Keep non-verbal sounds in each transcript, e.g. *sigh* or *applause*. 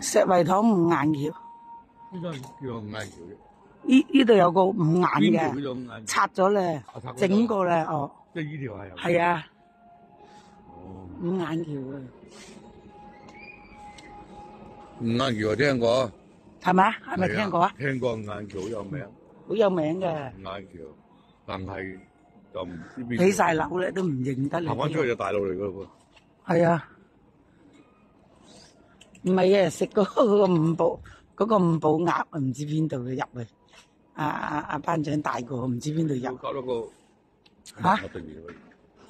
石圍塘五眼橋，呢個叫五眼橋嘅，呢呢度有個五眼嘅？拆咗咧整過咧，哦，即係呢條係。係啊，哦，五眼橋啊，五眼橋我聽過，係咪啊？係咪聽過啊？聽過五眼橋好有名，好有名嘅，五眼橋，但係就唔知邊。起晒樓咧都唔認得你行翻出去就大陸嚟噶咯係啊，唔係啊，食嗰個五寶 *laughs* 嗰、個五寶鴨啊，唔知邊度嘅入去。阿阿阿班長大個，唔知邊度，入搞到個嚇一定嘅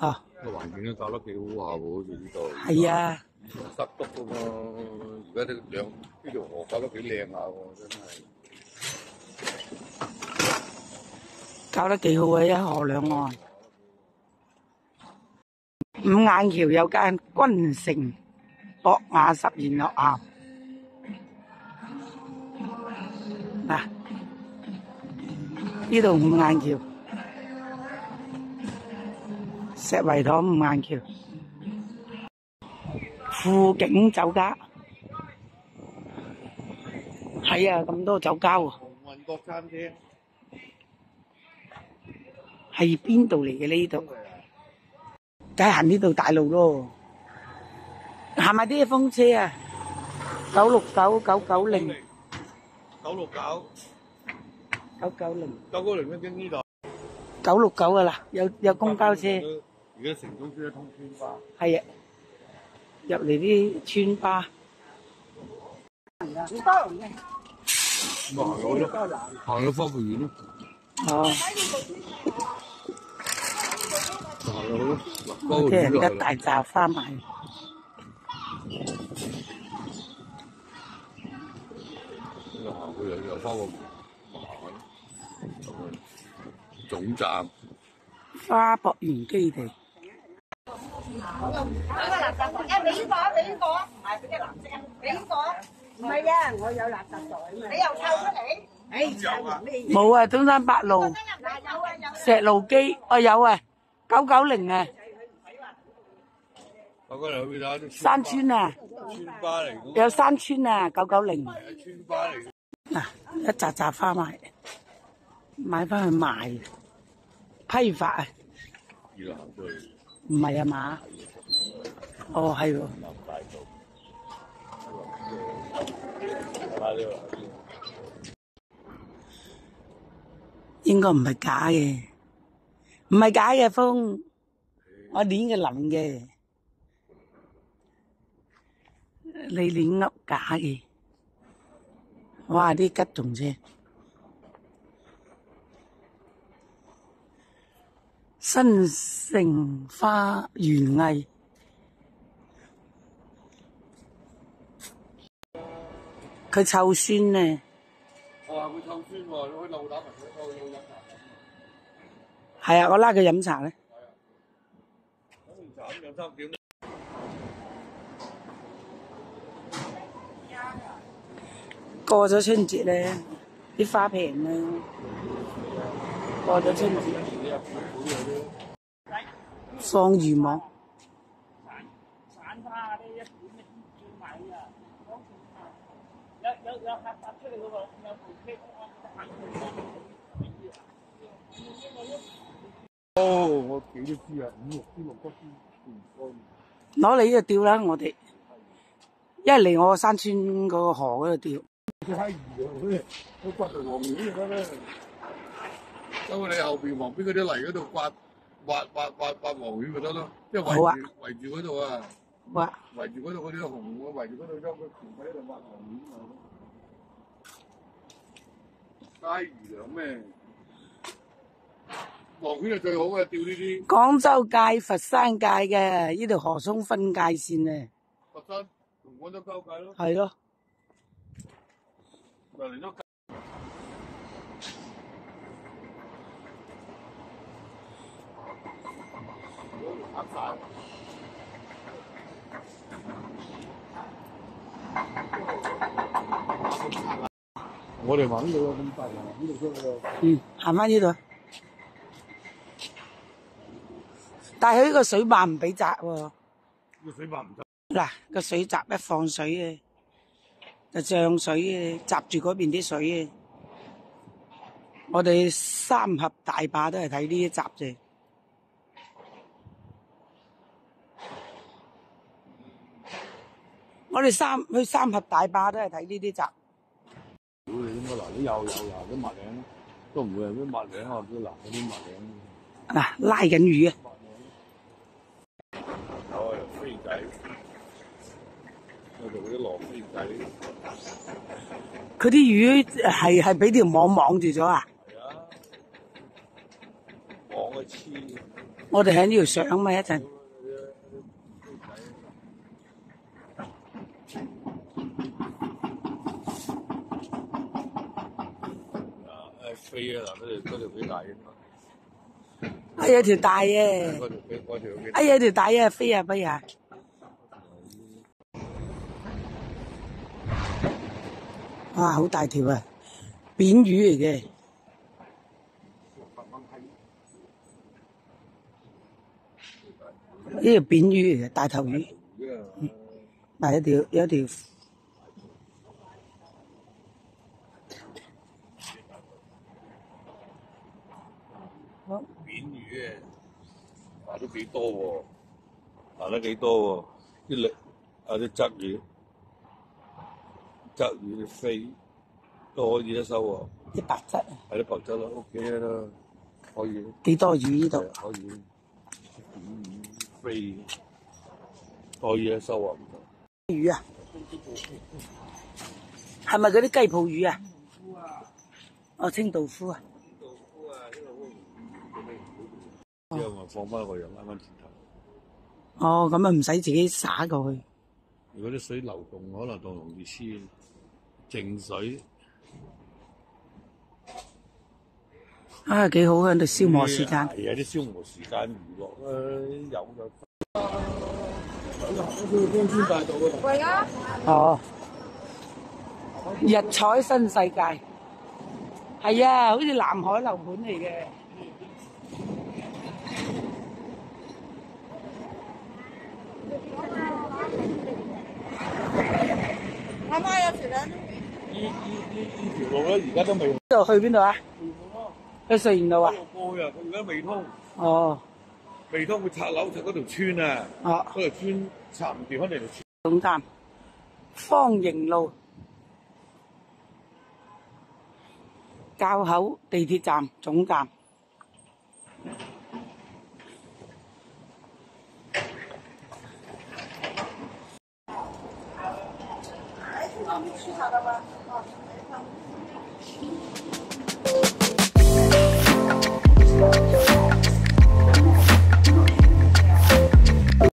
啊？個環境都搞得幾好下喎，好似呢度。係啊，塞督噶嘛，而家呢兩呢條河搞得幾靚下喎，真係。搞得幾好啊！一河兩岸。五眼橋有間君城博雅實驗學校。嗱，呢度五眼橋，石圍塘五眼橋，富景酒家，係啊，咁多酒家喎、民國餐廳，係邊度嚟嘅呢度？梗係行呢度大路咯，行埋啲風車啊，九六九九九零。九六九。九九零。九九零都經呢度。九六九噶啦，有有公交車，而家城中村一通村巴，係啊，入嚟啲村巴。行到去咯，行到科富園咯，哦，行到去咯，科我人一園就係啦。大扎花埋，又又又翻個行去總站，花博園基地。嗰個垃圾袋，誒俾呢個，俾呢個，唔係俾色啊，俾呢個，唔係啊，我有垃圾袋啊嘛。你又嚟？冇啊，中山八路。石路基，我有啊，九九零啊，我嗰日去睇啲山村啊，村巴嚟，有山村啊，九九零。係村巴嚟一扎扎花埋，買翻去賣，批發啊，唔係啊嘛？哦，係喎，南大道，喺呢度。應該唔係假嘅，唔係假嘅風，我攣嘅諗嘅，你攣噏假嘅，哇！啲吉仲啫，新城花園藝。佢臭酸呢，我話佢臭酸喎，你可以漏打埋佢，我要飲茶。係啊，我拉佢飲茶咧。飲完茶咁兩三點。過咗春節咧，啲花平啦。過咗春節，放魚網。散花呢一本咧叫買啊，講有有有客發出嚟嗰個有部車哦，我幾多支啊？五六支六七支，唔該。攞你呢度釣啦，我哋一係嚟我山村嗰個河嗰度釣。佢閪魚啊！佢佢刮條黃魚就得啦。收你後邊旁邊嗰啲泥嗰度刮挖挖挖挖黃魚咪得咯，即係圍好啊住圍住嗰度啊，哇！圍住嗰度嗰啲紅啊，圍住嗰度將佢全喺度挖黃魚啊。齋魚糧咩？黃魚係最好嘅，釣呢啲廣州界、佛山界嘅呢条河涌分界線啊，佛山同廣州交界咯，係咯。我哋玩到有咁大啊！呢度出去啊！嗯，行翻呢度。但係佢呢個水壩唔俾閘喎。呢個水壩唔得。嗱，個水閘一放水嘅，就漲水嘅，閘住嗰邊啲水嘅。我哋三峽大壩都係睇呢啲閘啫。我哋三去三峽大壩都係睇呢啲閘。屌你點解嗱？你又又嗱啲麥嶺都唔會係啲麥嶺啊，啲嗱嗰啲麥嶺。嗱，拉緊魚啊！有啊，飛仔，我做嗰啲羅飛仔，佢啲魚係係俾條網網住咗啊！係啊，網嘅黐。我哋喺呢度上嘛一陣。啊，誒飛啊！嗱，嗰條嗰大應該，哎呀條大嘅，嗰條飛嗰條幾哎呀條大啊飛啊飛啊！哇，好大條啊！扁魚嚟嘅，呢條扁魚嚟嘅，大頭魚，魚啊！嗱一條有一條扁魚嘅，嗱都幾多喎，嗱得幾多喎？啲力啊啲鯽魚，鯽魚啲飛都可以一收喎，啲白質啊，係啲白質咯，OK 啦，可以。幾多魚呢度？可以。扁魚？飛，可以一收啊！魚？啊？係咪嗰啲雞泡魚？啊？哦，清道夫啊！之後咪放翻落去又拉翻轉頭。哦，咁啊唔使自己灑過去。如果啲水流動，可能仲容易黐。靜水啊，幾好喺度消磨時間。係啊，啲消磨時間娛樂啦，有就。貴啊！哦，日彩新世界，係啊，好似南海樓盤嚟嘅。阿媽有條兩呢呢呢呢條路咧，而家都未呢度去边度啊？去穗園路啊？过去啊！佢而家未通，哦，未通佢拆楼拆嗰條村啊！哦，嗰條村拆唔掂，翻嚟條村。總站，方形路，滘口地鐵站總站。你去啥了吗？啊。